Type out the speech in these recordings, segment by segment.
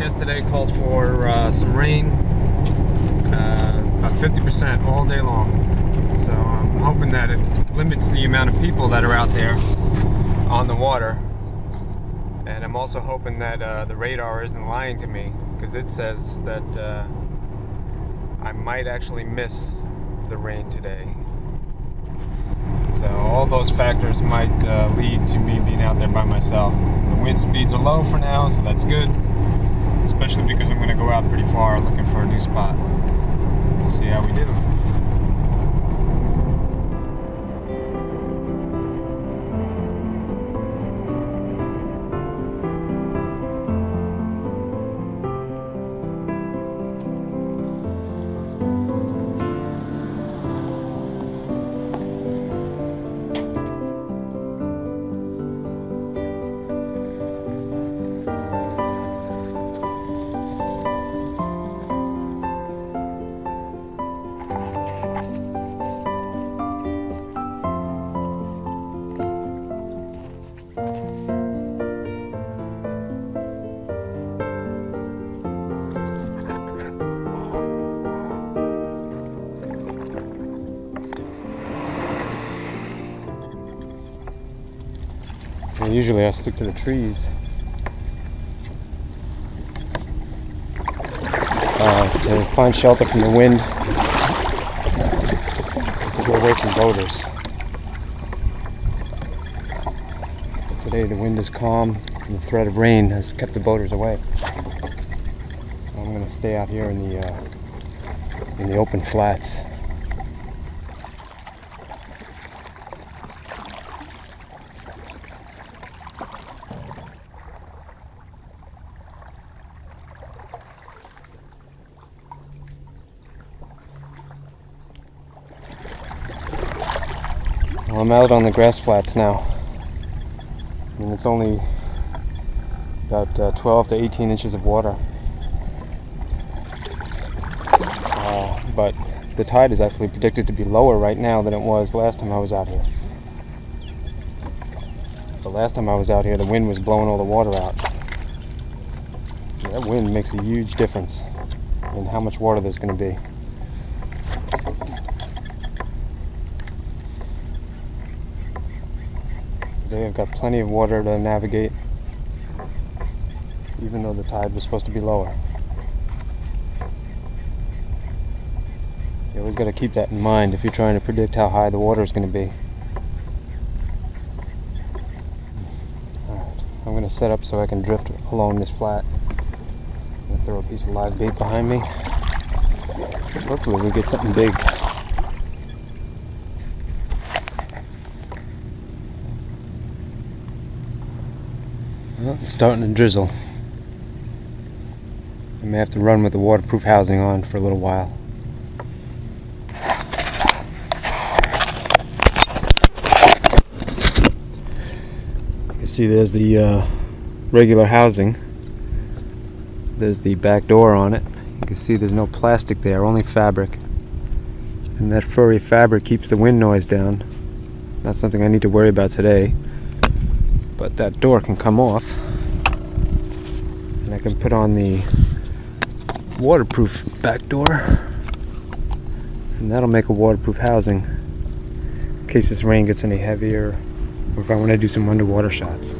forecast today calls for uh, some rain, uh, about 50% all day long. So I'm hoping that it limits the amount of people that are out there on the water. And I'm also hoping that uh, the radar isn't lying to me because it says that uh, I might actually miss the rain today. So all those factors might uh, lead to me being out there by myself. The wind speeds are low for now, so that's good. Especially because I'm going to go out pretty far looking for a new spot. We'll see how we do. Usually I stick to the trees. Uh, to find shelter from the wind. To go away from boaters. Today the wind is calm and the threat of rain has kept the boaters away. I'm going to stay out here in the uh, in the open flats. Well, I'm out on the grass flats now. And it's only about uh, 12 to 18 inches of water. Uh, but the tide is actually predicted to be lower right now than it was last time I was out here. The last time I was out here, the wind was blowing all the water out. That wind makes a huge difference in how much water there's going to be. Today I've got plenty of water to navigate, even though the tide was supposed to be lower. You always got to keep that in mind if you're trying to predict how high the water is going to be. Alright, I'm going to set up so I can drift along this flat. I'm going to throw a piece of live bait behind me. Hopefully we get something big. Well, it's starting to drizzle. I may have to run with the waterproof housing on for a little while. You can see there's the uh, regular housing. There's the back door on it. You can see there's no plastic there, only fabric. And that furry fabric keeps the wind noise down. Not something I need to worry about today but that door can come off and I can put on the waterproof back door and that'll make a waterproof housing in case this rain gets any heavier or if I want to do some underwater shots.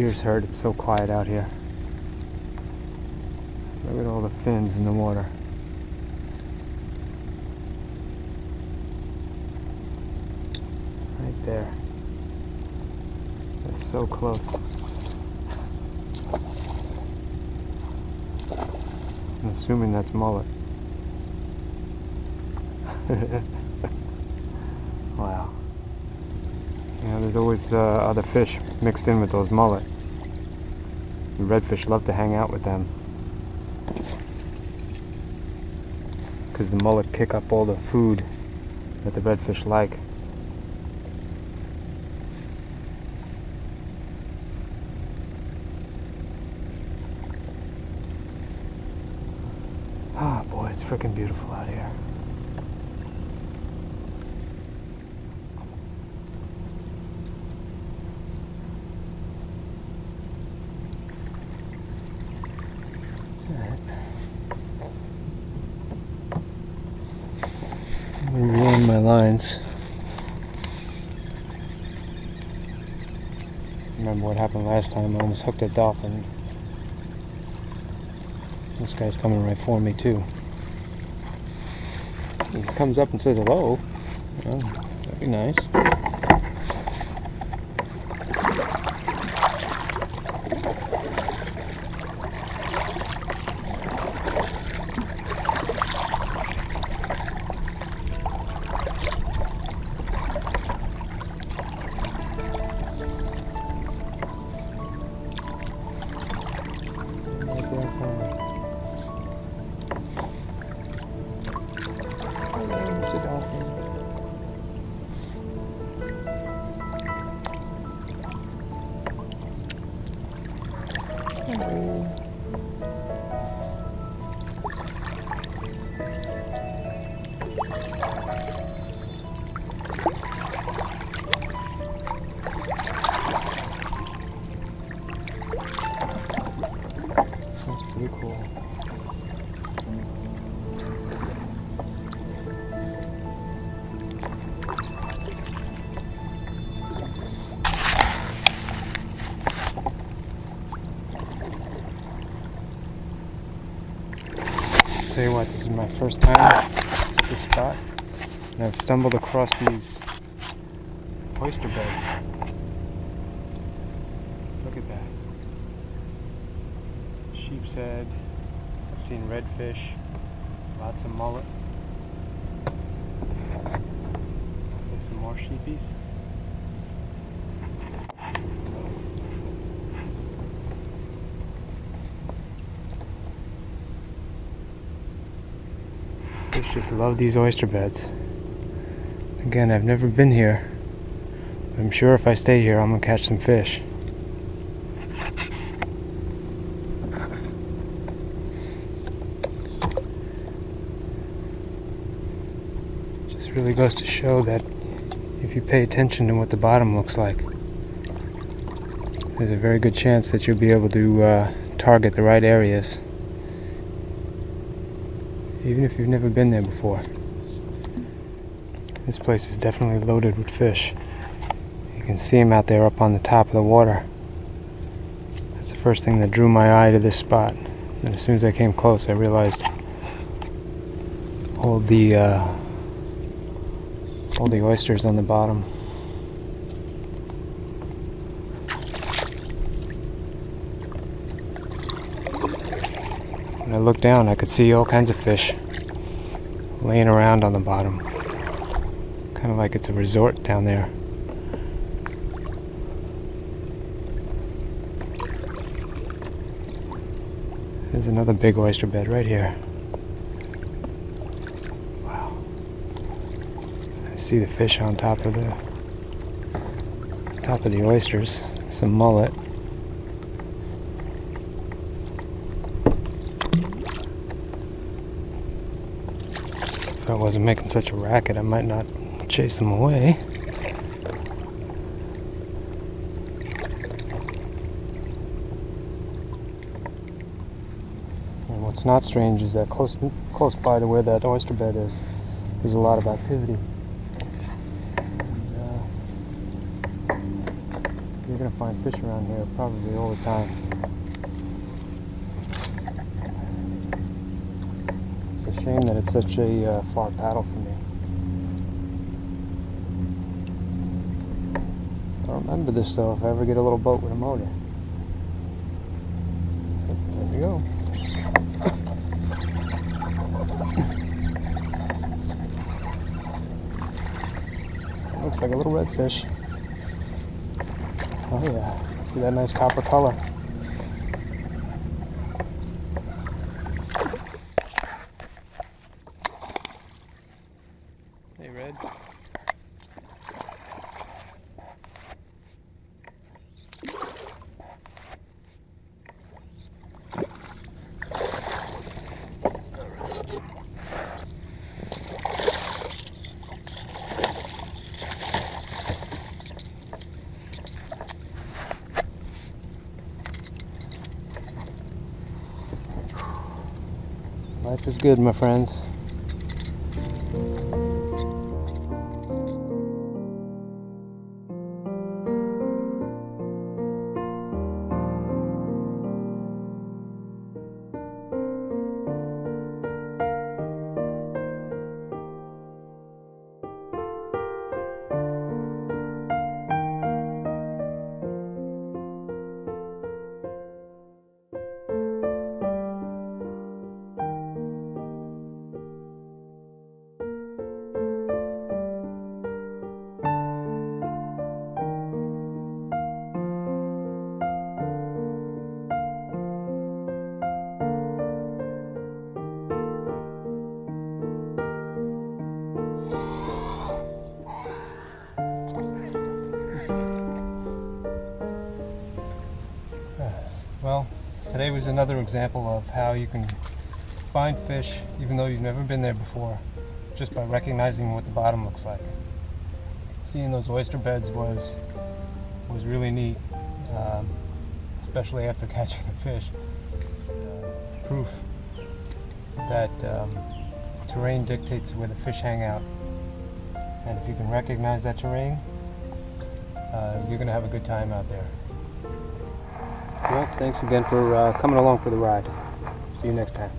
Ears hurt. It's so quiet out here. Look at all the fins in the water. Right there. They're so close. I'm assuming that's mullet. Know, there's always uh, other fish mixed in with those mullet. The redfish love to hang out with them. Because the mullet kick up all the food that the redfish like. Ah, boy, it's freaking beautiful out here. Rewind my lines. Remember what happened last time? I almost hooked a dolphin. This guy's coming right for me too. He comes up and says hello. Oh, that'd be nice. Tell you what, this is my first time at this spot, and I've stumbled across these oyster beds. Look at that. Sheepshead. Seen redfish, lots of mullet. Some more sheepies. Fish just love these oyster beds. Again, I've never been here. I'm sure if I stay here, I'm gonna catch some fish. Just really goes to show that if you pay attention to what the bottom looks like, there's a very good chance that you'll be able to uh, target the right areas, even if you've never been there before. This place is definitely loaded with fish. You can see them out there up on the top of the water. That's the first thing that drew my eye to this spot. And as soon as I came close, I realized all the uh, all the oysters on the bottom. When I looked down, I could see all kinds of fish laying around on the bottom. Kind of like it's a resort down there. There's another big oyster bed right here. Wow. I see the fish on top of the top of the oysters. Some mullet. If I wasn't making such a racket, I might not chase them away. And what's not strange is that close close by to where that oyster bed is, there's a lot of activity. And, uh, You're gonna find fish around here probably all the time. It's a shame that it's such a uh, far paddle for me. I remember this though if I ever get a little boat with a motor. There we go. Looks like a little redfish. Oh yeah, see that nice copper color. Life is good, my friends. Was another example of how you can find fish even though you've never been there before, just by recognizing what the bottom looks like. Seeing those oyster beds was was really neat, um, especially after catching a fish. Uh, proof that um, terrain dictates where the fish hang out, and if you can recognize that terrain, uh, you're going to have a good time out there. Well, thanks again for uh, coming along for the ride. See you next time.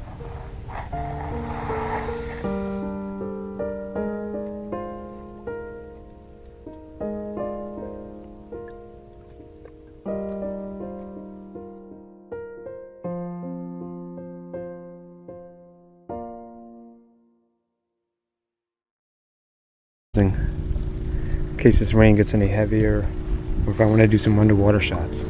In case this rain gets any heavier, or if I want to do some underwater shots.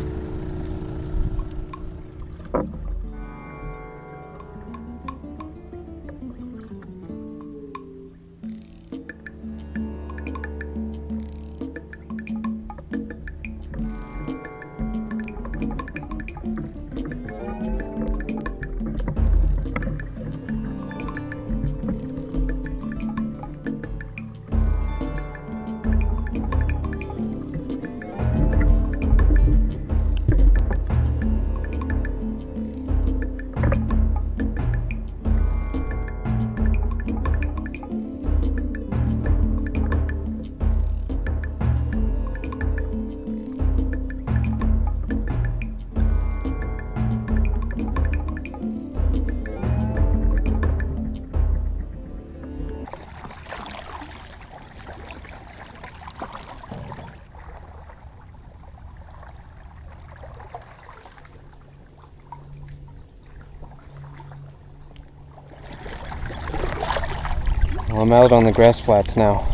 Well, I'm out on the grass flats now.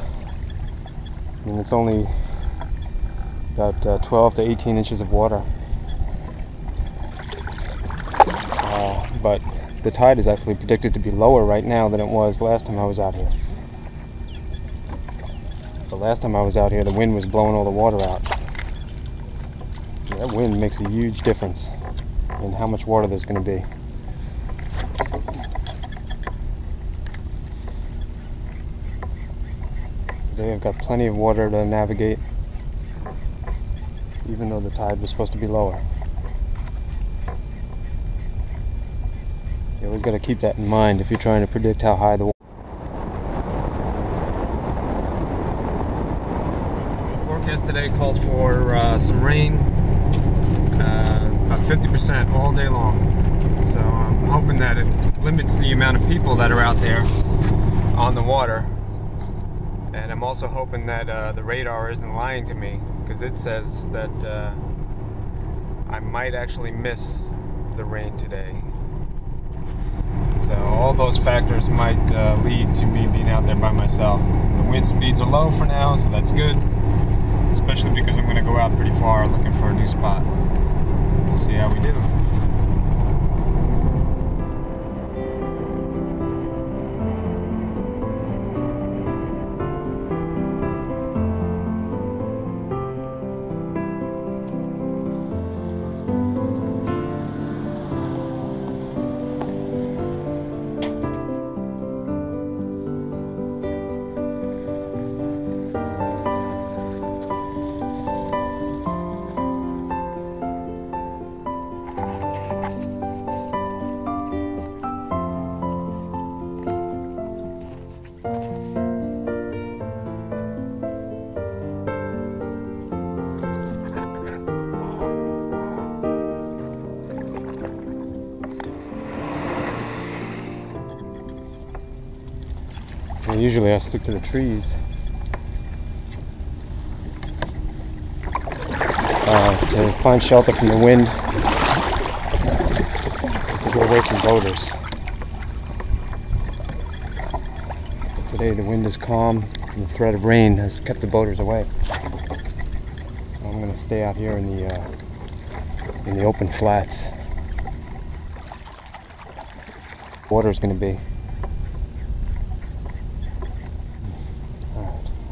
And it's only about uh, 12 to 18 inches of water. Uh, but the tide is actually predicted to be lower right now than it was last time I was out here. The last time I was out here, the wind was blowing all the water out. That wind makes a huge difference in how much water there's going to be. I've got plenty of water to navigate, even though the tide was supposed to be lower. You always got to keep that in mind if you're trying to predict how high the water. Forecast today calls for uh, some rain, uh, about 50% all day long. So I'm hoping that it limits the amount of people that are out there on the water. And I'm also hoping that uh, the radar isn't lying to me because it says that uh, I might actually miss the rain today. So all those factors might uh, lead to me being out there by myself. The wind speeds are low for now, so that's good. Especially because I'm going to go out pretty far looking for a new spot. We'll see how we do. Usually I stick to the trees. Uh, to find shelter from the wind. To get away from boaters. Today the wind is calm and the threat of rain has kept the boaters away. So I'm going to stay out here in the uh, in the open flats. Water is going to be.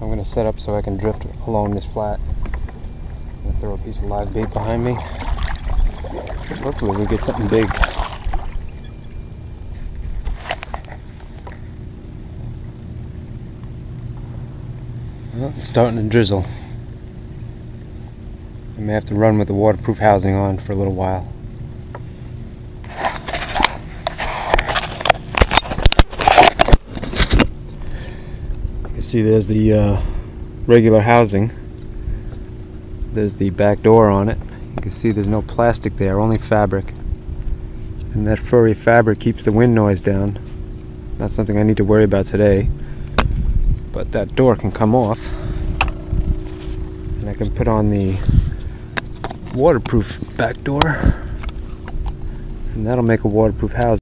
I'm going set up so I can drift along this flat. I'm to throw a piece of live bait behind me. Hopefully we get something big. Well, it's starting to drizzle. I may have to run with the waterproof housing on for a little while. You can see there's the uh, regular housing. There's the back door on it. You can see there's no plastic there, only fabric. And that furry fabric keeps the wind noise down. Not something I need to worry about today. But that door can come off. And I can put on the waterproof back door. And that'll make a waterproof house.